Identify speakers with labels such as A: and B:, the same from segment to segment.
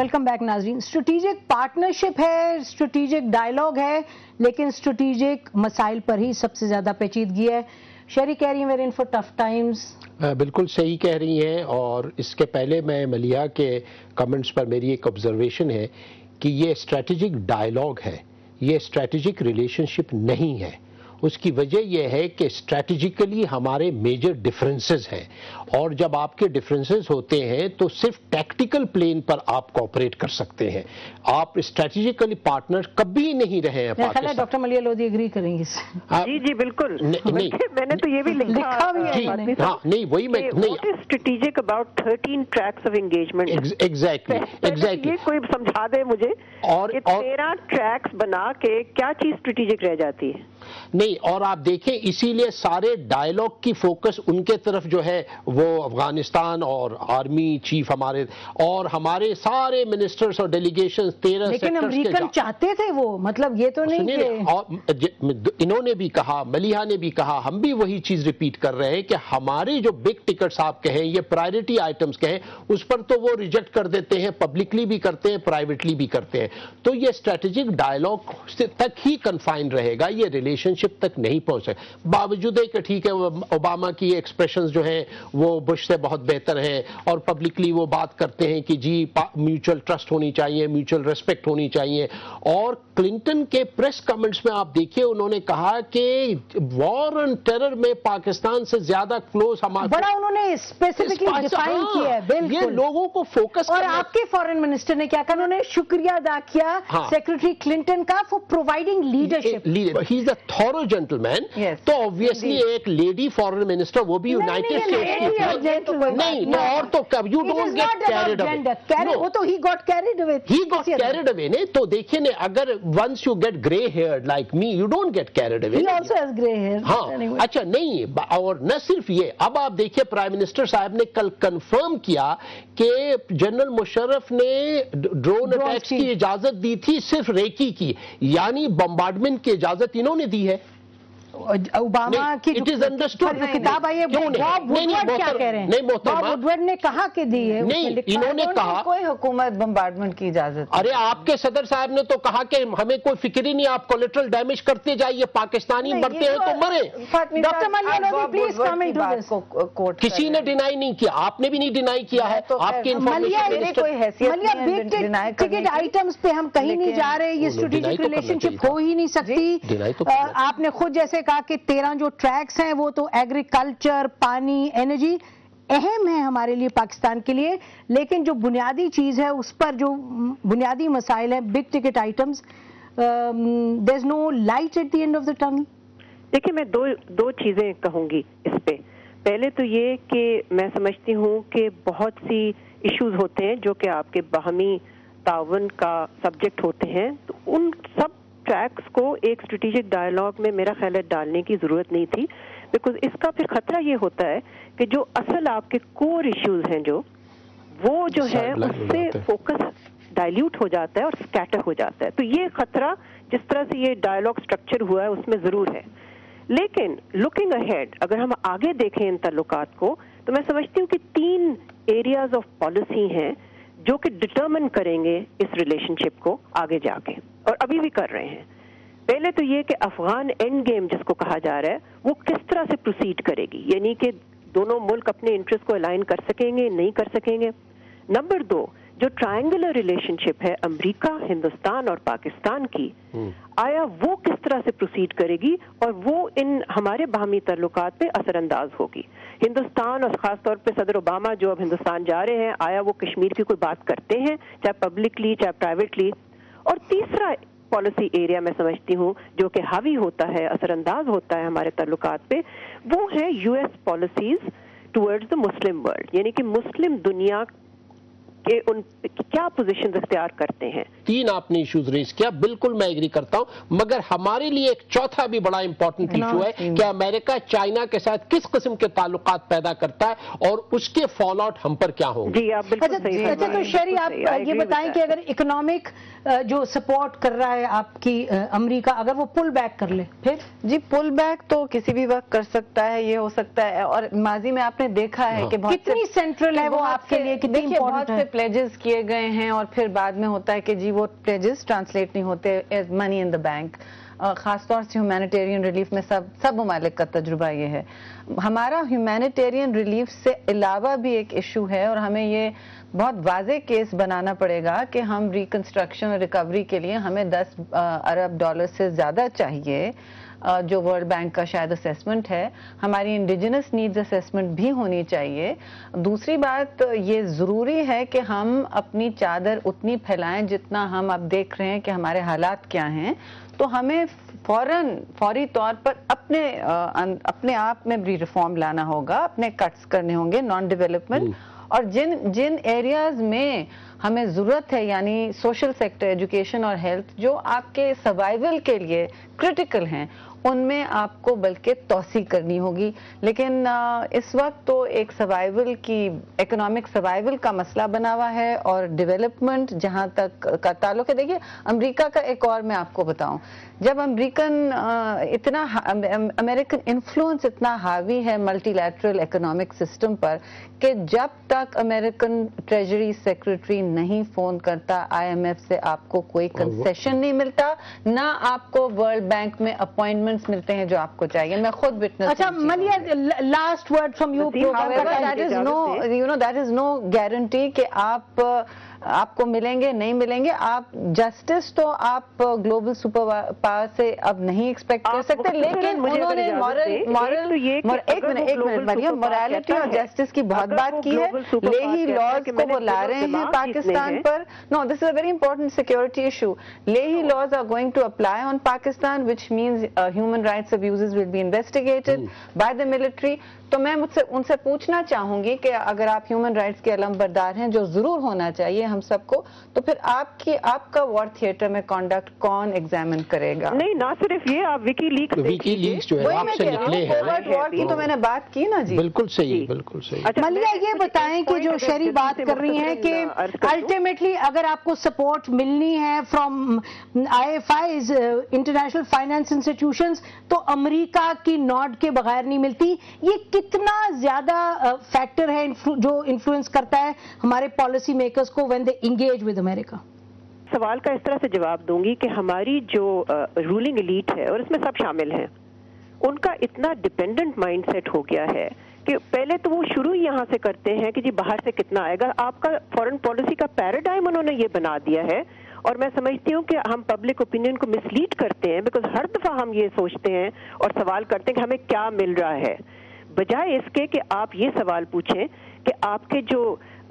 A: Welcome back नाजरीन strategic partnership है strategic dialogue है, लेकिन स्ट्रेटेजिक मसाइल पर ही सबसे ज़्यादा पेचीदगी है। शरी कह रही है इन फॉर टफ टाइम्स
B: बिल्कुल सही कह रही हैं, और इसके पहले मैं मलिया के कमेंट्स पर मेरी एक ऑब्जर्वेशन है कि ये स्ट्रेटेजिक डायलॉग है, ये स्ट्रेटेजिक रिलेशनशिप नहीं है। उसकी वजह यह है कि स्ट्रेटजिकली हमारे मेजर डिफरेंसेस हैं। और जब आपके डिफरेंसेस होते हैं तो सिर्फ़ टैक्टिकल प्लेन पर आप कॉपरेट कर सकते हैं। आप स्ट्रेटेजिकली पार्टनर कभी नहीं रहे हैं
A: डॉक्टर मलिया लोधी एग्री करेंगे
C: जी जी बिल्कुल। नहीं, मैंने तो ये भी लिखा,
A: लिखा भी
B: है हाँ नहीं वही मैं नहीं।
C: Strategic about thirteen tracks of engagement
B: exactly exactly
C: कोई समझा दे मुझे और तेरह ट्रैक्स बना के क्या चीज़ स्ट्रेटेजिक रह जाती है?
B: नहीं और आप देखें इसीलिए सारे डायलॉग की फोकस उनके तरफ़ जो है वो अफ़गानिस्तान और आर्मी चीफ हमारे और हमारे सारे मिनिस्टर्स और डेलीगेशन तेरह
A: लेकिन अमेरिकन चाहते थे वो मतलब ये तो नहीं
B: और इन्होंने भी कहा मलिहा ने भी कहा हम भी वही चीज़ रिपीट कर रहे हैं कि हमारे जो बिग टिकट्स आप कहें ये प्रायोरिटी आइटम्स कहें उस पर तो वो रिजेक्ट कर देते हैं पब्लिकली भी करते हैं प्राइवेटली भी करते हैं। तो ये स्ट्रेटेजिक डायलॉग तक ही कन्फाइंड रहेगा ये रिलेशनशिप तक नहीं पहुँच सके बावजूद है कि ठीक है ओबामा की एक्सप्रेशन जो है वो बुश से बहुत बेहतर है और पब्लिकली वो बात करते हैं कि जी म्यूचुअल ट्रस्ट होनी चाहिए म्यूचुअल रेस्पेक्ट होनी चाहिए। और क्लिंटन के प्रेस कमेंट्स में आप देखिए उन्होंने कहा कि वॉर एंड टेरर में पाकिस्तान से ज़्यादा क्लोज
A: हमारा बड़ा उन्होंने स्पेसिफिकली डिफाइन हाँ, किया है बिल्कुल।
B: ये लोगों को फोकस
A: और आपके फॉरेन मिनिस्टर ने क्या कहा? उन्होंने शुक्रिया अदा किया सेक्रेटरी क्लिंटन का for providing leadership
B: he is a thorough gentleman तो ऑब्वियसली एक लेडी फॉरेन मिनिस्टर वो भी यूनाइटेड स्टेट्स की नहीं और तो कब you don't get carried away
A: वो तो he got carried away
B: he got carried away ने तो देखिए ने अगर once you get grey hair like me you don't get carried away
A: he also has grey hair
B: हाँ अच्छा नहीं और न सिर्फ़ ये अब आप देखिए प्राइम मिनिस्टर साहब ने कल कंफर्म किया कि जनरल मुशर्रफ ने ड्रोन अटैक्स की इजाज़त दी थी सिर्फ़ रेकी की यानी बम्बार्डमेंट की इजाज़त इन्होंने दी है।
A: ओबामा की
B: इट इज़ अंडरस्टूड
A: किताब आई है बॉब वुडवर्ड क्या कह रहे हैं? नहीं बॉब वुडवर्ड ने कहा कि दी है
B: नहीं इन्होंने कहा
C: कोई हुकूमत बम्बार्डमेंट की इजाज़त
B: अरे आपके सदर साहब ने तो कहा कि हमें कोई फ़िक्र ही नहीं आप कोलेट्रल डैमेज करते जाइए पाकिस्तानी मरते हैं तो मरे।
A: डॉक्टर मलिया प्लीज़ कमेंट
B: टू किसी ने डिनाई नहीं किया आपने भी नहीं डिनाई किया है तो आपके
A: टिकट आइटम्स पे हम कहीं नहीं जा रहे ये स्ट्रेटेजिक तो रिलेशनशिप हो ही नहीं सकती। तो आपने खुद जैसे कहा कि तेरह जो ट्रैक्स हैं, वो तो एग्रीकल्चर पानी एनर्जी अहम है हमारे लिए पाकिस्तान के लिए। लेकिन जो बुनियादी चीज़ है, उस पर जो बुनियादी मसाइल है big ticket items there is no light at the end of the tunnel
C: देखिए, मैं दो दो चीज़ें कहूँगी इस पे। पहले तो ये कि मैं समझती हूँ कि बहुत सी इश्यूज़ होते हैं जो कि आपके बाहमी तावन का सब्जेक्ट होते हैं। तो उन सब ट्रैक्स को एक स्ट्रेटेजिक डायलॉग में मेरा ख्याल है डालने की ज़रूरत नहीं थी। बिकॉज़ इसका फिर खतरा ये होता है कि जो असल आपके कोर इश्यूज़ हैं जो वो जो है उससे फोकस डाइल्यूट हो। जाता है और स्कैटर हो जाता है। तो ये खतरा जिस तरह से ये डायलॉग स्ट्रक्चर हुआ है उसमें ज़रूर है। लेकिन लुकिंग अहेड अगर हम आगे देखें इन ताल्लुकात को तो मैं समझती हूँ कि तीन एरियाज़ ऑफ़ पॉलिसी हैं जो कि डिटर्मिन करेंगे इस रिलेशनशिप को आगे जाके। और अभी भी कर रहे हैं। पहले तो ये कि अफगान एंड गेम जिसको कहा जा रहा है, वो किस तरह से प्रोसीड करेगी? यानी कि दोनों मुल्क अपने इंटरेस्ट को अलाइन कर सकेंगे, नहीं कर सकेंगे? नंबर दो जो ट्रायंगुलर रिलेशनशिप है अमेरिका हिंदुस्तान और पाकिस्तान की हम्म। आया वो किस तरह से प्रोसीड करेगी और वो इन हमारे बाहमी तल्लुकात पे असरअंदाज होगी हिंदुस्तान और ख़ास तौर पे सदर ओबामा जो अब हिंदुस्तान जा रहे हैं आया वो कश्मीर की कोई बात करते हैं चाहे पब्लिकली चाहे प्राइवेटली और तीसरा पॉलिसी एरिया मैं समझती हूँ जो कि हावी होता है असरअंदाज होता है हमारे तल्लुकात पे वो है US policies towards the Muslim world यानी कि मुस्लिम दुनिया कि उन क्या पोजीशन इख्तियार करते हैं?
B: तीन आपने इश्यूज़ रेज किया बिल्कुल मैं एग्री करता हूँ मगर हमारे लिए एक चौथा भी बड़ा इंपॉर्टेंट इशू है कि अमेरिका चाइना के साथ किस किस्म के ताल्लुकात पैदा करता है और उसके फॉल आउट हम पर क्या होंगे?
C: जी आप बिल्कुल अच्छा,
A: अच्छा तो शरी आप ये बताएँ कि अगर इकोनॉमिक जो सपोर्ट कर रहा है आपकी अमेरिका अगर वो पुल बैक कर ले फिर?
D: जी पुल बैक तो किसी भी वक्त कर सकता है ये हो सकता है। और माजी में आपने देखा है कि
A: कितनी सेंट्रल है वो आपके लिए कितनी बहुत से
D: प्लेजेस किए गए हैं और फिर बाद में होता है कि जी, वो प्लेजेस ट्रांसलेट नहीं होते as money in the bank ख़ासतौर से ह्यूमैनिटेरियन रिलीफ में सब सब ममालिक का तजुर्बा ये है। हमारा ह्यूमैनिटेरियन रिलीफ से अलावा भी एक इशू है और हमें ये बहुत वाजे केस बनाना पड़ेगा कि हम रिकंस्ट्रक्शन और रिकवरी के लिए हमें 10 अरब डॉलर से ज़्यादा चाहिए। जो वर्ल्ड बैंक का शायद असेसमेंट है हमारी इंडिजिनस नीड्स असेसमेंट भी होनी चाहिए। दूसरी बात ये ज़रूरी है कि हम अपनी चादर उतनी फैलाएँ जितना हम अब देख रहे हैं कि हमारे हालात क्या हैं। तो हमें फ़ौरन फौरी तौर पर अपने अपने आप में भी रिफॉर्म लाना होगा अपने कट्स करने होंगे नॉन डेवलपमेंट और जिन जिन एरियाज़ में हमें ज़रूरत है यानी सोशल सेक्टर एजुकेशन और हेल्थ जो आपके सर्वाइवल के लिए क्रिटिकल हैं उनमें आपको बल्कि तोसी करनी होगी। लेकिन इस वक्त तो एक सर्वाइवल की इकोनॉमिक सर्वाइवल का मसला बना हुआ है और डेवलपमेंट जहाँ तक का ताल्लुक है। देखिए अमेरिका का एक और मैं आपको बताऊँ। जब अमेरिकन इतना अमेरिकन इन्फ्लुएंस इतना हावी है मल्टीलैटरल इकोनॉमिक सिस्टम पर कि जब तक अमेरिकन ट्रेजरी सेक्रेटरी नहीं फ़ोन करता आईएमएफ से आपको कोई कंसेशन नहीं मिलता ना आपको वर्ल्ड बैंक में अपॉइंटमेंट डॉक्यूमेंट्स मिलते हैं जो आपको चाहिए। मैं खुद विटनेस
A: अच्छा Maleeha last word from you
D: that is no you know that is no guarantee कि आप आपको मिलेंगे नहीं मिलेंगे आप जस्टिस तो आप ग्लोबल सुपर पावर से अब नहीं एक्सपेक्ट कर सकते लेकिन उन्होंने मॉरल मॉरल एक मिनट एक मिनट मरियम मोरालिटी और जस्टिस की बहुत बात की है ले ही लॉज को वो ला रहे हैं पाकिस्तान पर। No this is a very important security issue ले ही laws are going to apply on Pakistan which means human rights abuses will be investigated by the military तो मैं मुझसे उनसे पूछना चाहूँगी कि अगर आप ह्यूमन राइट्स के अलम बरदार हैं जो ज़रूर होना चाहिए हम सबको तो फिर आपकी आपका वॉर थिएटर में कॉन्डक्ट कौन एग्जामिन करेगा?
C: नहीं ना सिर्फ़ ये आप विकी लीक
B: विकी लीक्स जो है आपसे निकले हैं।
D: वॉर की तो मैंने बात की ना जी।
B: बिल्कुल सही बिल्कुल सही।
A: अच्छा मलिया ये बताएँ कि जो शहरी बात कर रही है कि अल्टीमेटली अगर आपको सपोर्ट मिलनी है from I F I international finance institution तो अमरीका की नॉट के बगैर नहीं मिलती। ये कितना ज़्यादा फैक्टर है जो इन्फ्लुएंस करता है हमारे पॉलिसी मेकर्स को when they engage with America
C: सवाल का इस तरह से जवाब दूँगी कि हमारी जो रूलिंग एलीट है और इसमें सब शामिल हैं, उनका इतना डिपेंडेंट माइंडसेट हो गया है कि पहले तो वो शुरू ही यहाँ से करते हैं कि जी बाहर से कितना आएगा। आपका फॉरेन पॉलिसी का पैराडाइम उन्होंने ये बना दिया है और मैं समझती हूँ कि हम पब्लिक ओपिनियन को मिसलीड करते हैं बिकॉज़ हर दफ़ा हम ये सोचते हैं और सवाल करते हैं कि हमें क्या मिल रहा है। बजाय इसके कि आप ये सवाल पूछें कि आपके जो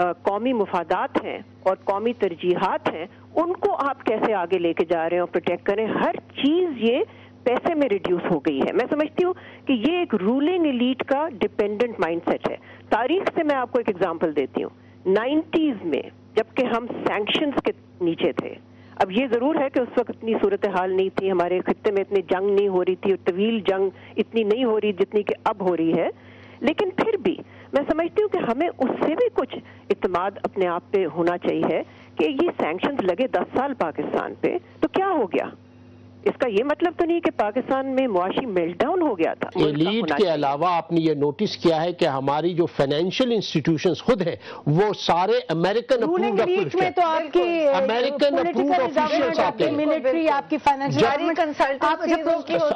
C: कौमी मुफादात हैं और कौमी तरजीहत हैं, उनको आप कैसे आगे लेके जा रहे हैं और प्रोटेक्ट करें हर चीज़ ये पैसे में रिड्यूस हो गई है। मैं समझती हूँ कि ये एक रूलिंग एलीट का डिपेंडेंट माइंडसेट है। तारीख से मैं आपको एक एग्जांपल देती हूँ। नाइन्टीज में, जबकि हम सैंक्शंस के नीचे थे। अब ये ज़रूर है कि उस वक्त इतनी सूरत हाल नहीं थी, हमारे खत्ते में इतनी जंग नहीं हो रही थी, और तवील जंग इतनी नहीं हो रही जितनी कि अब हो रही है। लेकिन फिर भी मैं समझती हूँ कि हमें उससे भी कुछ इतमाद अपने आप पे होना चाहिए कि ये सैंक्शन लगे दस साल पाकिस्तान पे तो क्या हो गया? इसका ये मतलब तो नहीं कि पाकिस्तान में मुआशी हो गया था।
B: एलीट के अलावा आपने ये नोटिस किया है कि हमारी जो फाइनेंशियल इंस्टीट्यूशन खुद है वो सारे अमेरिकन
A: में तो आपकी
B: अमेरिकन
A: हैं। मिलिट्री आपकी फाइनेंशियल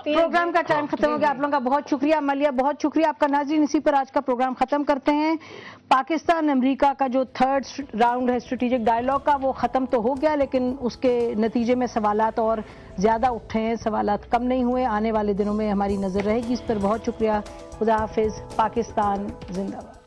A: प्रोग्राम का टाइम खत्म हो गया आप लोगों का बहुत शुक्रिया मलिया बहुत शुक्रिया। आपका नाजरीन इसी पर आज का प्रोग्राम खत्म करते हैं। पाकिस्तान अमेरिका का जो थर्ड राउंड है स्ट्रेटेजिक डायलॉग का वो खत्म तो हो गया लेकिन उसके नतीजे में सवालत और ज़्यादा उठे हैं। सवाल कम नहीं हुए। आने वाले दिनों में हमारी नज़र रहेगी इस पर बहुत शुक्रिया। खुदा हाफिज पाकिस्तान जिंदाबाद।